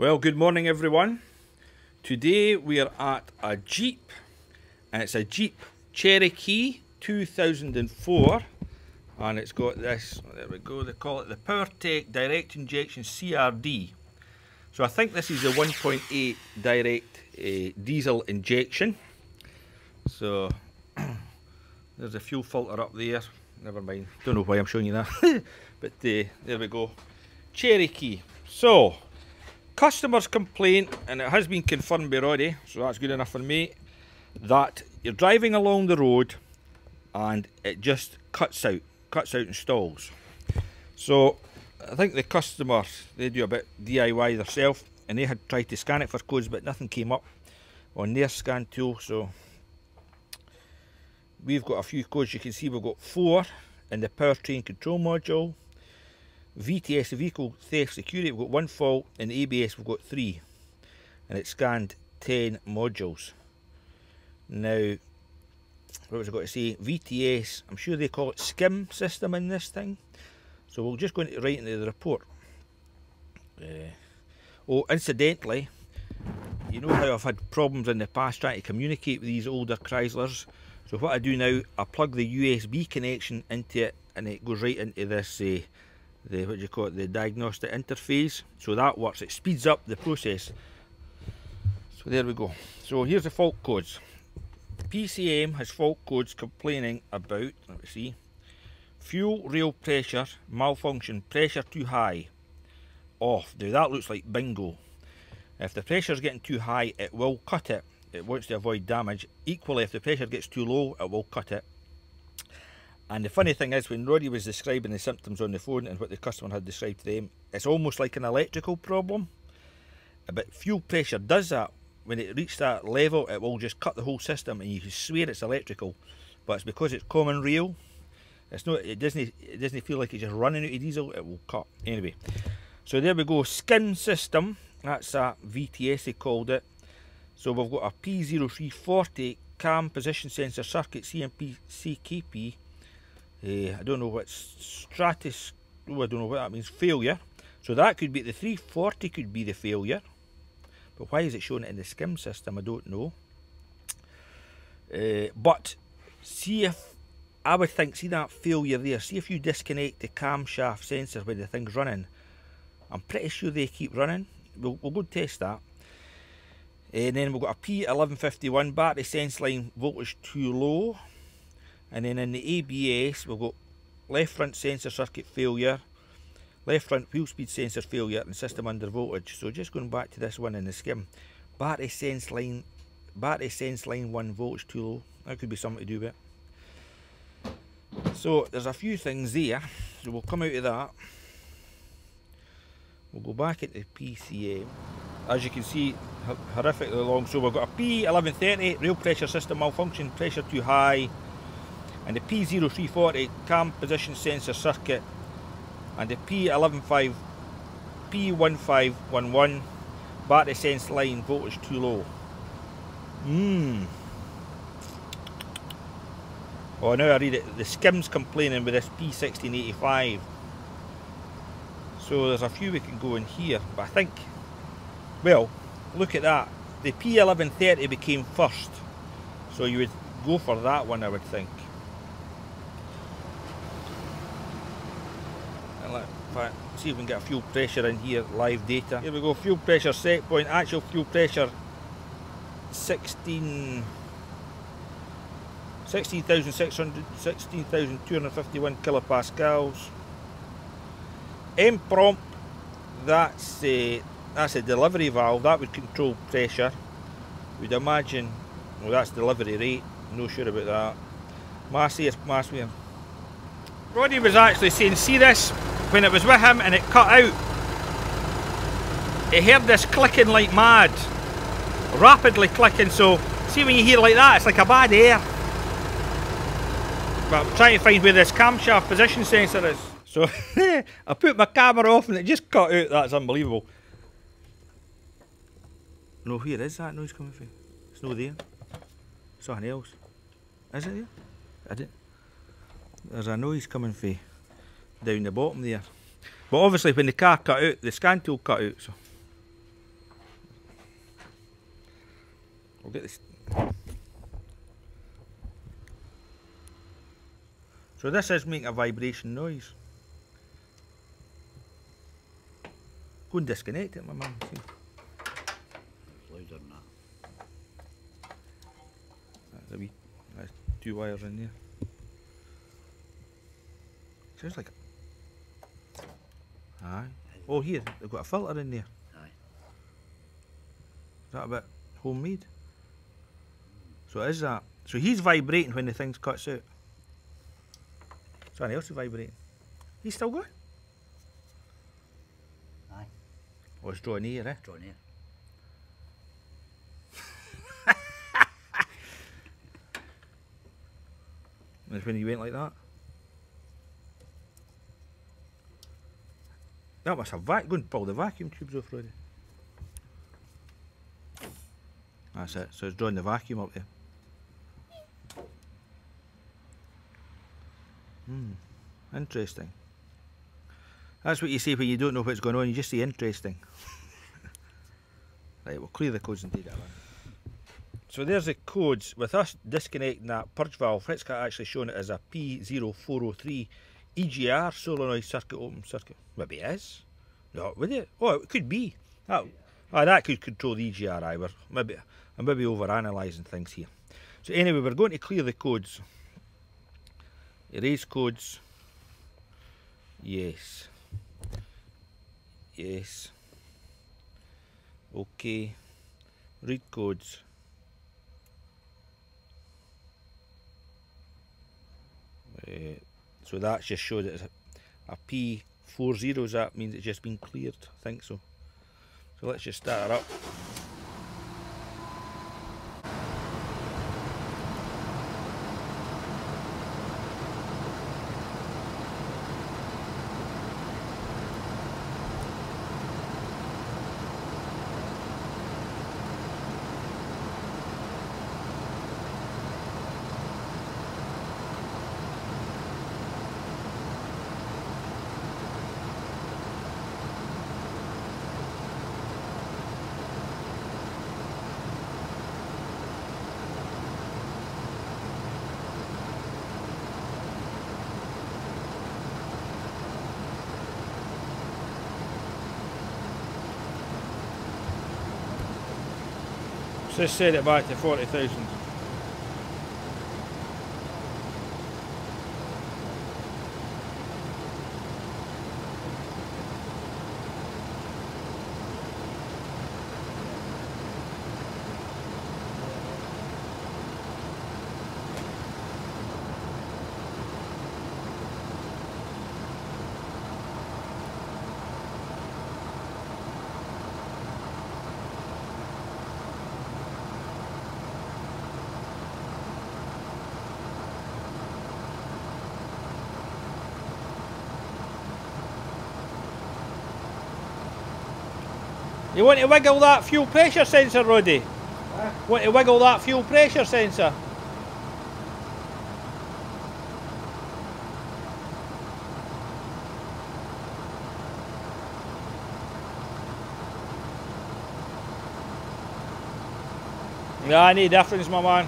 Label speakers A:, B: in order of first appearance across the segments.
A: Well, good morning, everyone. Today we are at a Jeep, and it's a Jeep Cherokee 2004, and it's got this. There we go. They call it the PowerTech Direct Injection CRD. So I think this is a 1.8 direct uh, diesel injection. So there's a fuel filter up there. Never mind. Don't know why I'm showing you that. but uh, there we go. Cherokee. So customer's complaint, and it has been confirmed already, so that's good enough for me, that you're driving along the road and it just cuts out, cuts out and stalls. So I think the customers, they do a bit DIY themselves, and they had tried to scan it for codes, but nothing came up on their scan tool. So we've got a few codes. You can see we've got four in the powertrain control module, VTS, Vehicle Theft Security, we've got one fault, and ABS, we've got three. And it scanned 10 modules. Now, what was I got to say? VTS, I'm sure they call it skim system in this thing. So we'll just go into right into the report. Uh, oh, incidentally, you know how I've had problems in the past trying to communicate with these older Chryslers. So what I do now, I plug the USB connection into it and it goes right into this uh, the what do you call it the diagnostic interface. So that works it speeds up the process. So there we go. So here's the fault codes. PCM has fault codes complaining about let me see fuel rail pressure malfunction pressure too high. Off. Now that looks like bingo. If the pressure is getting too high it will cut it. It wants to avoid damage. Equally if the pressure gets too low it will cut it and the funny thing is, when Roddy was describing the symptoms on the phone and what the customer had described to them, it's almost like an electrical problem. But fuel pressure does that. When it reaches that level, it will just cut the whole system, and you can swear it's electrical. But it's because it's common rail. It's not. It doesn't. It doesn't feel like it's just running out of diesel. It will cut anyway. So there we go. Skim system. That's a VTS they called it. So we've got a P0340 cam position sensor circuit CMP CKP uh, I don't know what stratus, oh, I don't know what that means, failure. So that could be, the 340 could be the failure. But why is it showing it in the skim system, I don't know. Uh, but see if, I would think, see that failure there, see if you disconnect the camshaft sensor when the thing's running. I'm pretty sure they keep running. We'll, we'll go test that. And then we've got a P1151 battery sense line voltage too low and then in the ABS we've got left front sensor circuit failure left front wheel speed sensor failure and system under voltage. So just going back to this one in the skim battery sense line battery sense line 1 voltage too low. That could be something to do with it. So there's a few things there. So we'll come out of that. We'll go back into PCM as you can see horrifically long. So we've got a P1130 rail pressure system malfunction pressure too high and the P0340 cam position sensor circuit and the P115 P1511 battery sense line voltage too low. Mmm. Oh, now I read it. The skim's complaining with this P1685. So there's a few we can go in here, but I think, well, look at that. The P1130 became first. So you would go for that one, I would think. Let see if we can get a fuel pressure in here, live data. Here we go, fuel pressure set point, actual fuel pressure 16 16,600 16,251 kilopascals. MPROP that's a that's a delivery valve that would control pressure. We'd imagine well that's delivery rate, no sure about that. Mass here, mass here. Roddy was actually saying, see this when it was with him and it cut out, he heard this clicking like mad. Rapidly clicking, so see when you hear like that, it's like a bad air. But I'm trying to find where this camshaft position sensor is. So I put my camera off and it just cut out, that's unbelievable. No, where is that noise coming from? It's not there. Something else. Is it there? I did. There's a noise coming from down the bottom there. But obviously when the car cut out, the scan tool cut out. So I'll get this. So this is making a vibration noise. Go and disconnect it, my man.
B: Louder than that.
A: That's a wee, that's two wires in there. Sounds like. Aye. Oh, here they've got a filter in there.
B: Aye.
A: Is that a bit homemade? So is that? So he's vibrating when the thing cuts out. Something else is vibrating. He's still going.
B: Aye.
A: Oh, it's drawing near, eh?
B: Draw near.
A: That's when he went like that. That must have vac. Go and pull the vacuum tubes off, Roddy. That's it. So it's drawing the vacuum up there. Hmm. Interesting. That's what you see when you don't know what's going on. You just see interesting. right, we'll clear the codes and take that one. So there's the codes. With us disconnecting that purge valve, got actually shown it as a P0403 EGR solenoid circuit open circuit. Maybe it is. No, would it? Oh, it could be. That, ah, that could control the EGR. I maybe I'm maybe over analysing things here. So anyway, we're going to clear the codes. Erase codes. Yes. Yes. Okay. Read codes. Uh, so that just showed it as a, a P4 zeros. That means it's just been cleared. I think so. So let's just start her up. So let's set it back to 40,000. You want to wiggle that fuel pressure sensor, Roddy?
B: Huh?
A: Want to wiggle that fuel pressure sensor? Yeah, I need difference, my man.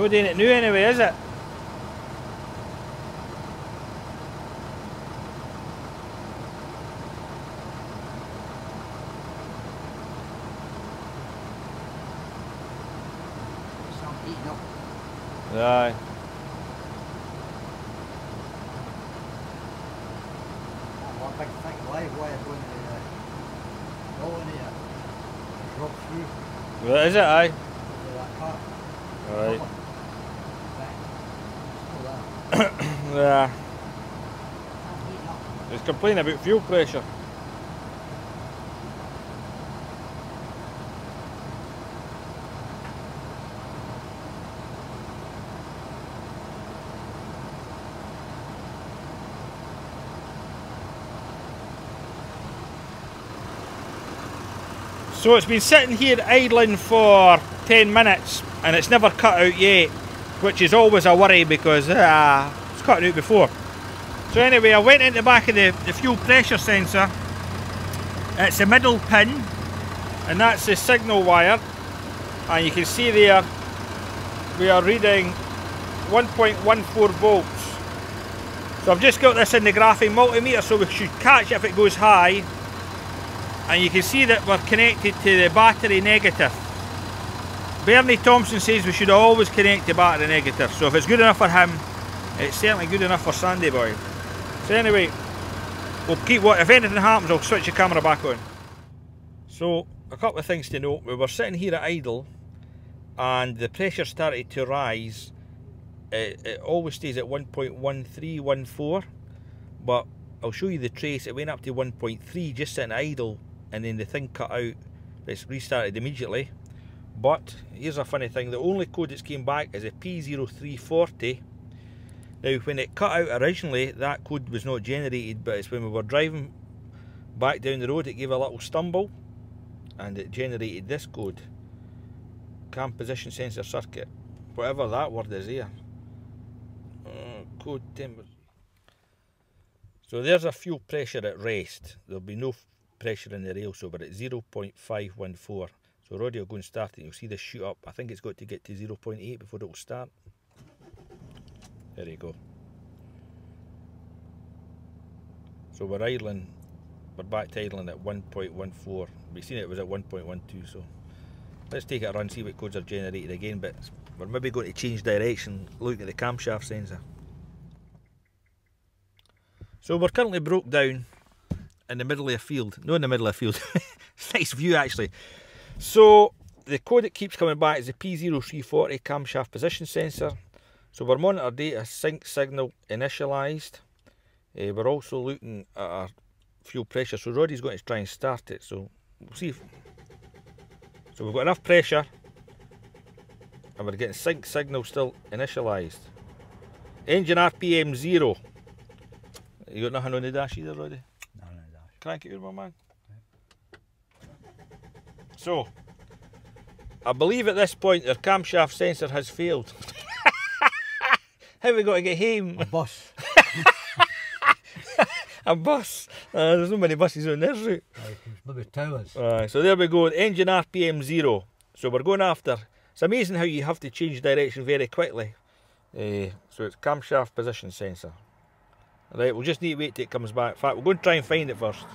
A: No doing it new anyway, is it? Aye.
B: One big thick live wire going to the hole here. Drop through
A: Well, is it? Aye
B: that car.
A: Right.
B: Bang. Still there.
A: Yeah. It's complaining about fuel pressure. So it's been sitting here idling for 10 minutes and it's never cut out yet, which is always a worry because ah, it's cut out before. So anyway, I went into the back of the, the fuel pressure sensor. It's the middle pin, and that's the signal wire. And you can see there, we are reading 1.14 volts. So I've just got this in the graphing multimeter, so we should catch it if it goes high. And you can see that we're connected to the battery negative. Bernie Thompson says we should always connect the battery negative. So if it's good enough for him, it's certainly good enough for Sandy Boy. So anyway, we'll keep what if anything happens, I'll switch the camera back on. So a couple of things to note. We were sitting here at idle, and the pressure started to rise. It, it always stays at 1.1314, but I'll show you the trace. It went up to 1.3 just sitting idle, and then the thing cut out. It's restarted immediately. But here's a funny thing: the only code that's came back is a P0340. Now, when it cut out originally, that code was not generated, but it's when we were driving back down the road, it gave a little stumble and it generated this code cam position sensor circuit, whatever that word is here. Uh, code 10. So there's a fuel pressure at rest. There'll be no pressure in the rail, so we're at 0.514. So Roddy will go and start it. You'll see this shoot up. I think it's got to get to 0.8 before it will start. There you go. So we're idling, we're back to idling at 1.14. We've seen it was at 1.12, so let's take it a run, see what codes are generated again. But we're maybe going to change direction, look at the camshaft sensor. So we're currently broke down in the middle of a field. No, in the middle of a field. nice view actually. So the code that keeps coming back is the P0340 camshaft position sensor. So we're monitor data sync signal initialized. Uh, we're also looking at our fuel pressure. So Roddy's going to try and start it. So we'll see. If, so we've got enough pressure, and we're getting sync signal still initialized. Engine RPM zero. You got nothing on the dash either, Roddy?
B: No, no, no.
A: Crank it here, my man. So, I believe at this point their camshaft sensor has failed. How we got to get home?
B: A bus.
A: A bus. Uh, there's no many buses on this route.
B: Like, maybe towers.
A: Aye, so there we go. Engine RPM zero. So we're going after. It's amazing how you have to change direction very quickly. Eh, so it's camshaft position sensor. Right, we'll just need to wait till it comes back. In fact, we're going to try and find it first.